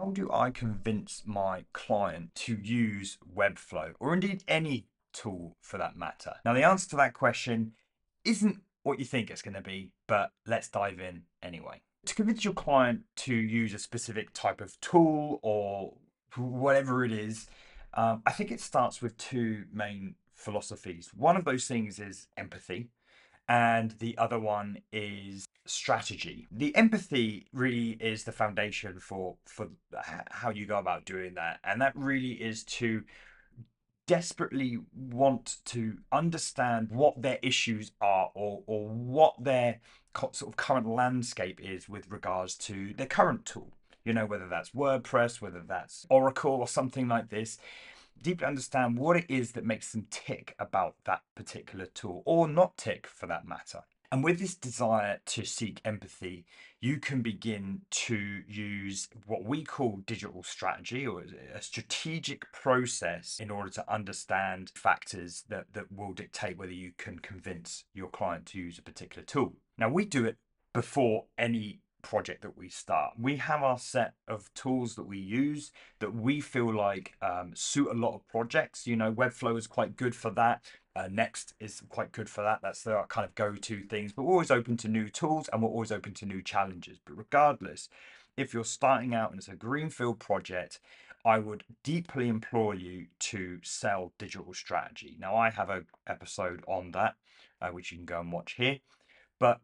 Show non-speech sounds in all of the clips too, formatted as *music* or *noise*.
how do I convince my client to use Webflow or indeed any tool for that matter? Now, the answer to that question isn't what you think it's going to be, but let's dive in anyway. To convince your client to use a specific type of tool or whatever it is, um, I think it starts with two main philosophies. One of those things is empathy, and the other one is strategy. The empathy really is the foundation for for how you go about doing that, and that really is to desperately want to understand what their issues are or or what their sort of current landscape is with regards to their current tool you know whether that's wordpress whether that's oracle or something like this deeply understand what it is that makes them tick about that particular tool or not tick for that matter. And with this desire to seek empathy, you can begin to use what we call digital strategy or a strategic process in order to understand factors that, that will dictate whether you can convince your client to use a particular tool. Now, we do it before any project that we start. We have our set of tools that we use that we feel like um, suit a lot of projects. You know, Webflow is quite good for that. Uh, Next is quite good for that. That's the kind of go-to things. But we're always open to new tools and we're always open to new challenges. But regardless, if you're starting out and it's a greenfield project, I would deeply implore you to sell digital strategy. Now, I have a episode on that, uh, which you can go and watch here. But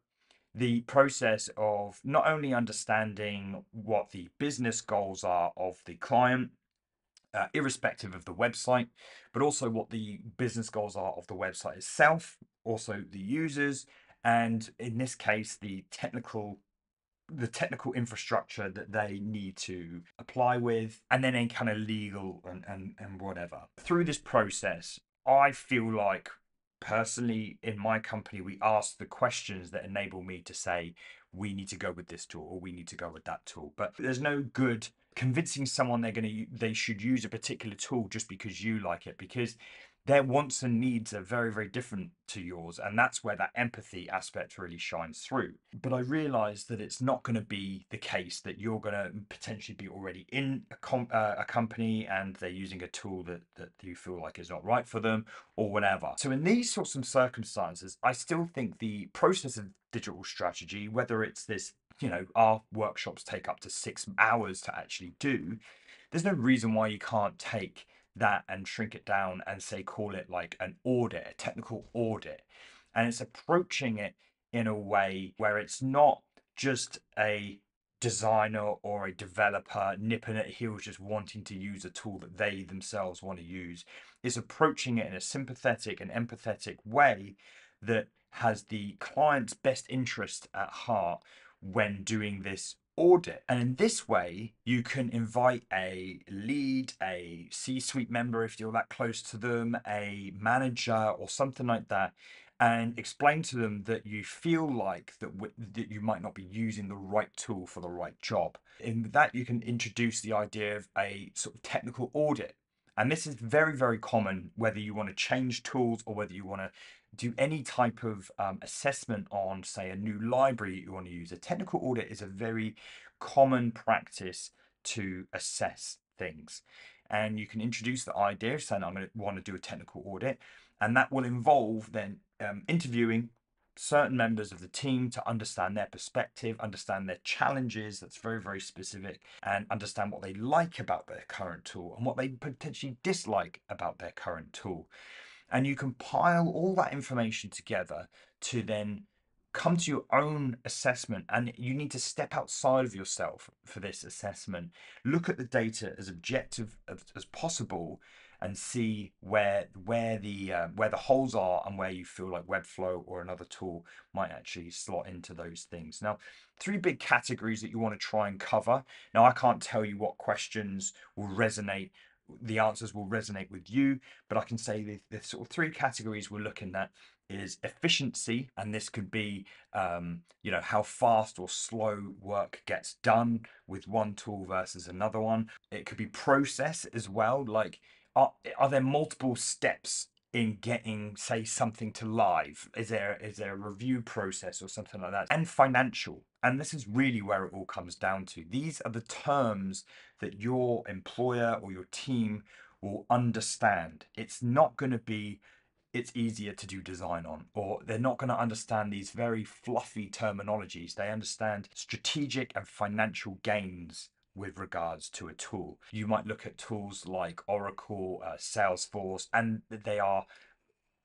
the process of not only understanding what the business goals are of the client, uh, irrespective of the website, but also what the business goals are of the website itself, also the users, and in this case, the technical the technical infrastructure that they need to apply with, and then any kind of legal and, and, and whatever. Through this process, I feel like personally in my company we ask the questions that enable me to say we need to go with this tool or we need to go with that tool but there's no good convincing someone they're going to they should use a particular tool just because you like it because their wants and needs are very, very different to yours. And that's where that empathy aspect really shines through. But I realize that it's not going to be the case that you're going to potentially be already in a, com- uh, a company and they're using a tool that, that you feel like is not right for them or whatever. So, in these sorts of circumstances, I still think the process of digital strategy, whether it's this, you know, our workshops take up to six hours to actually do, there's no reason why you can't take that and shrink it down and say call it like an audit, a technical audit. And it's approaching it in a way where it's not just a designer or a developer nipping at heels just wanting to use a tool that they themselves want to use. It's approaching it in a sympathetic and empathetic way that has the client's best interest at heart when doing this audit. And in this way, you can invite a lead, a C suite member if you're that close to them, a manager, or something like that. And explain to them that you feel like that, w- that you might not be using the right tool for the right job. In that, you can introduce the idea of a sort of technical audit. And this is very, very common whether you want to change tools or whether you want to do any type of um, assessment on, say, a new library you want to use. A technical audit is a very common practice to assess things. And you can introduce the idea of saying, I'm going to want to do a technical audit. And that will involve then um, interviewing certain members of the team to understand their perspective, understand their challenges, that's very, very specific, and understand what they like about their current tool and what they potentially dislike about their current tool. And you compile all that information together to then come to your own assessment. And you need to step outside of yourself for this assessment. Look at the data as objective as, possible and see where where the uh, where the holes are and where you feel like Webflow or another tool might actually slot into those things. Now, three big categories that you want to try and cover. Now, I can't tell you what questions will resonate the answers will resonate with you. But I can say the, the sort of three categories we're looking at is efficiency, and this could be, um, you know, how fast or slow work gets done with one tool versus another one. It could be process as well, like are, are there multiple steps in getting say something to live is there is there a review process or something like that and financial And this is really where it all comes down to. These are the terms that your employer or your team will understand. It's not going to be it's easier to do design on, or they're not going to understand these very fluffy terminologies. They understand strategic and financial gains with regards to a tool. You might look at tools like Oracle, uh, Salesforce, and they are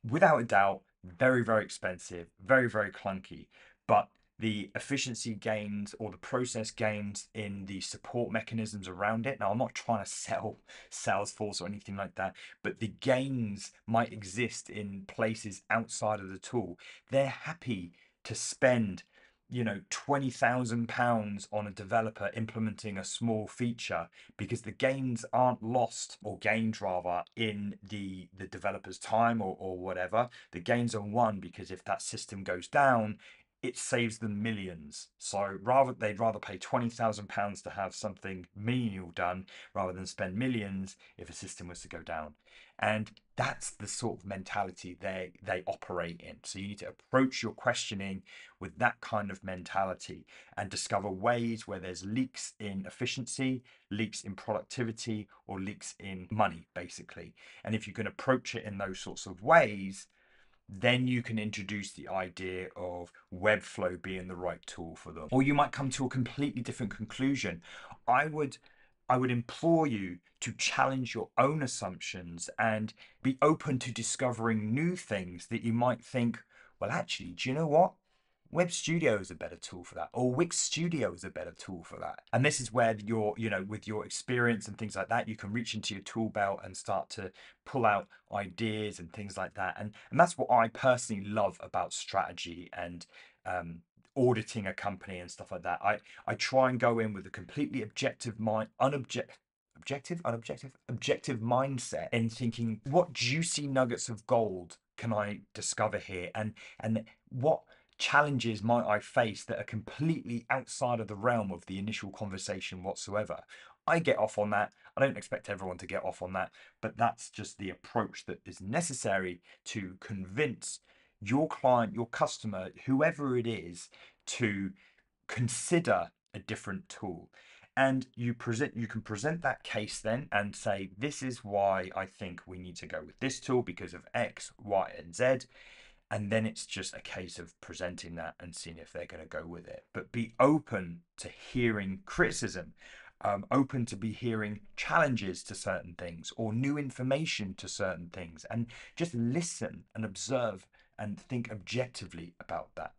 without a doubt very, very expensive, very, very clunky. But the efficiency gains or the process gains in the support mechanisms around it. Now, I'm not trying to *laughs* sell Salesforce or anything like that, but the gains might exist in places outside of the tool. They're happy to spend you know, £20,000 on a developer implementing a small feature because the gains aren't lost or gained rather in the, the developer's time or, or whatever. The gains are won because if that system goes down, it saves them millions. So rather they'd rather pay twenty thousand pounds to have something menial done rather than spend millions if a system was to go down. And that's the sort of mentality they they operate in. So you need to approach your questioning with that kind of mentality and discover ways where there's leaks in efficiency, leaks in productivity, or leaks in money, basically. And if you can approach it in those sorts of ways, then you can introduce the idea of Webflow being the right tool for them. Or you might come to a completely different conclusion. I would I would implore you to challenge your own assumptions and be open to discovering new things that you might think, well, actually, do you know what? Web Studio is a better tool for that, or Wix Studio is a better tool for that. And this is where your, you know, with your experience and things like that, you can reach into your tool belt and start to pull out ideas and things like that. And and that's what I personally love about strategy and um, auditing a company and stuff like that. I I try and go in with a completely objective mind, unobject objective, unobjective, objective mindset and thinking what juicy nuggets of gold can I discover here and and what challenges might I face that are completely outside of the realm of the initial conversation whatsoever. I get off on that. I don't expect everyone to get off on that, but that's just the approach that is necessary to convince your client, your customer, whoever it is, to consider a different tool. And you present you can present that case then and say, this is why I think we need to go with this tool because of X, Y, and Z and then it's just a case of presenting that and seeing if they're going to go with it but be open to hearing criticism um, open to be hearing challenges to certain things or new information to certain things and just listen and observe and think objectively about that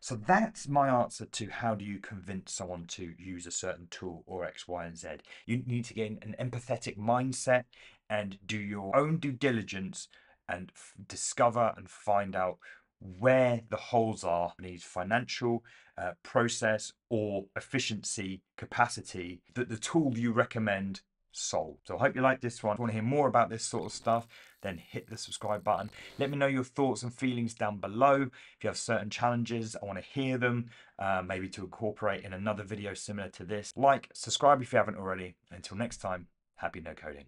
so that's my answer to how do you convince someone to use a certain tool or X, Y, and Z. You need to gain an empathetic mindset and do your own due diligence and discover and find out where the holes are needs financial uh, process or efficiency capacity that the tool you recommend solve. So I hope you like this one. If you want to hear more about this sort of stuff, then hit the subscribe button. Let me know your thoughts and feelings down below. If you have certain challenges, I want to hear them, uh, maybe to incorporate in another video similar to this. Like, subscribe if you haven't already. Until next time, happy no coding.